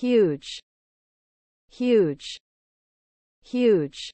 huge huge huge.